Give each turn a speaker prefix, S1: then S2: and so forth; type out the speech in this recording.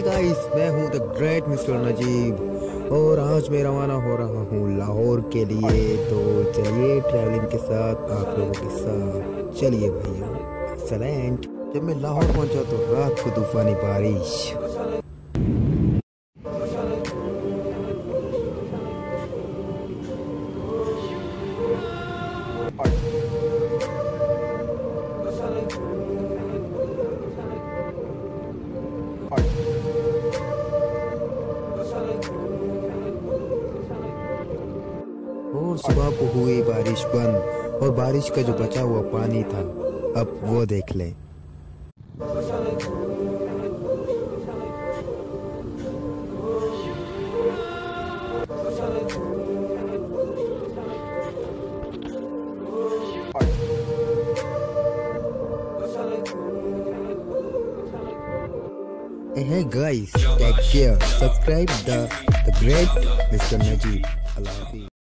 S1: Guys मैं हूँ the great mister Najeeb और आज मैं रवाना हो रहा हूँ लाहौर के लिए। तो चलिए ट्रैवलिंग के साथ आप लोगों के साथ। चलिए भैया एक्सलेंट जब मैं लाहौर पहुँचा तो रात को तूफानी बारिश। और सुबह को हुई बारिश बंद और बारिश का जो बचा हुआ पानी था अब वो देख लें Hey guys, take care. Subscribe the the great Mr. Najib. Allah.